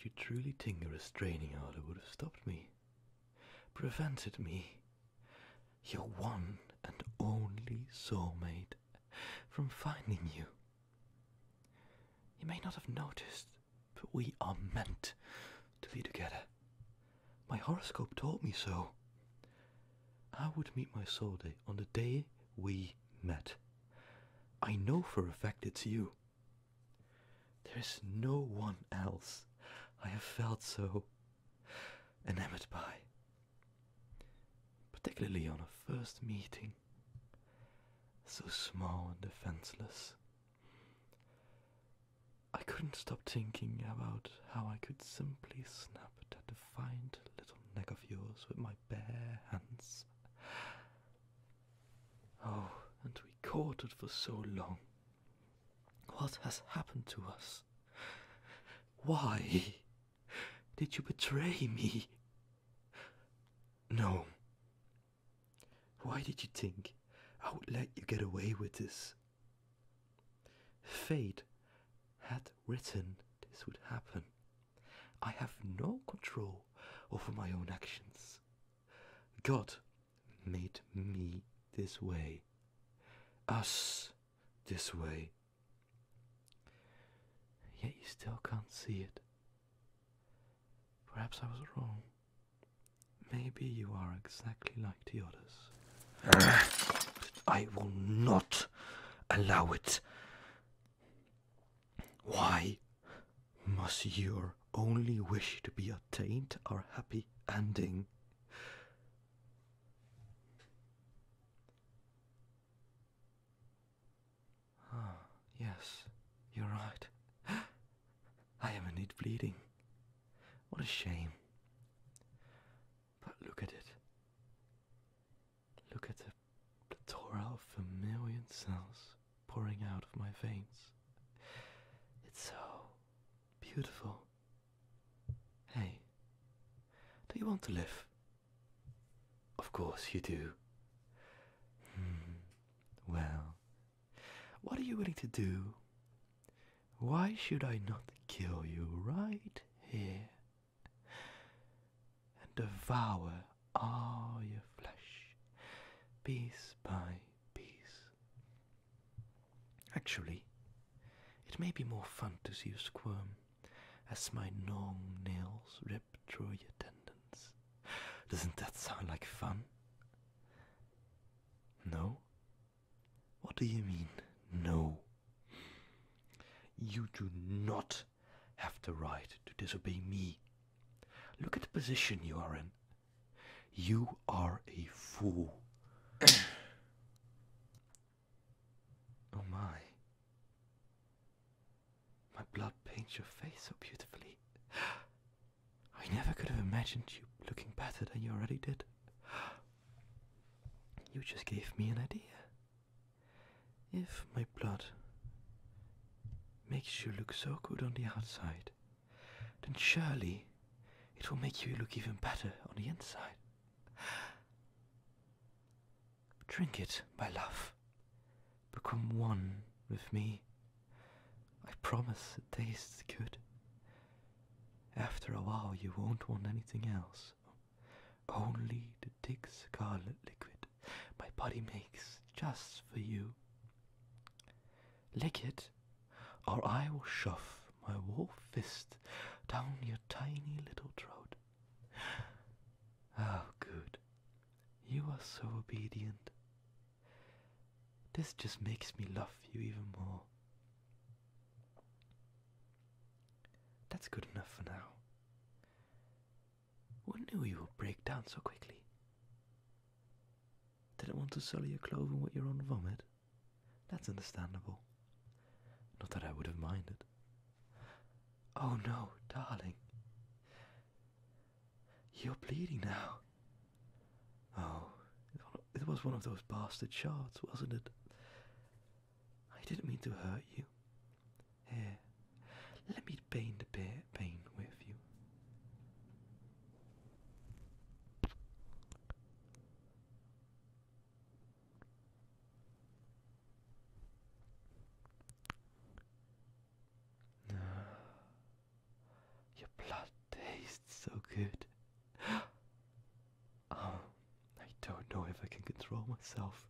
You truly think a restraining order would have stopped me? Prevented me? Your one and only soulmate from finding you. You may not have noticed, but we are meant to be together. My horoscope told me so. I would meet my soulmate on the day we met. I know for a fact it's you. There is no one else I have felt so enamored by, particularly on a first meeting. So small and defenseless. I couldn't stop thinking about how I could simply snap that defiant little neck of yours with my bare hands. Oh, and we courted for so long. What has happened to us? Why did you betray me? No. Why did you think I would let you get away with this? Fate had written this would happen. I have no control over my own actions. God made me this way, us this way. Yet you still can't see it. Perhaps I was wrong. Maybe you are exactly like the others. I will not allow it. Why must your only wish to be attained our happy ending? Ah, yes, you're right. I am indeed bleeding. What a shame. But look at it. Look at the plethora of vermilion cells pouring out of my veins. It's so beautiful. Hey, do you want to live? Of course you do. Hmm. Well, what are you willing to do? Why should I not kill you right here devour all your flesh, piece by piece? Actually, it may be more fun to see you squirm as my long nails rip through your tendons. Doesn't that sound like fun? No? What do you mean, no? You do not have the right to disobey me. Look at the position you are in. You are a fool. oh my. My blood paints your face so beautifully. I never could have imagined you looking better than you already did. You just gave me an idea. If my blood makes you look so good on the outside, then surely it will make you look even better on the inside. Drink it, my love. Become one with me. I promise it tastes good. After a while, you won't want anything else. Only the thick scarlet liquid my body makes just for you. Lick it, or I will shove my wolf fist down your tiny little throat. Oh, good. You are so obedient. This just makes me love you even more. That's good enough for now. Who knew you would break down so quickly? Didn't want to sully your clothing with your own vomit? That's understandable. Not that I would have minded. Oh no, darling. You're bleeding now. Was one of those bastard shots, wasn't it? I didn't mean to hurt you. Here, let me pain the pain with you. Your blood myself.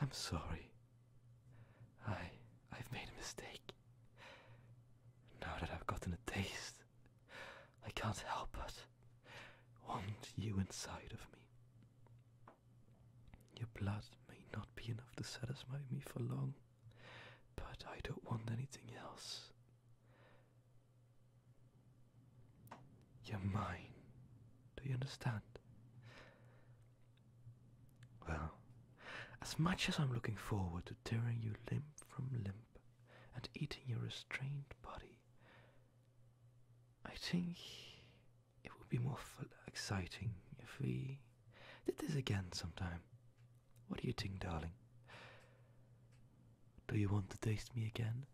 I'm sorry. I I've made a mistake. Now that I've gotten a taste, I can't help but want you inside of me. Your blood may not be enough to satisfy me for long, but I don't want anything else. You're mine. Do you understand? As much as I'm looking forward to tearing you limb from limb and eating your restrained body, I think it would be more exciting if we did this again sometime. What do you think, darling? Do you want to taste me again?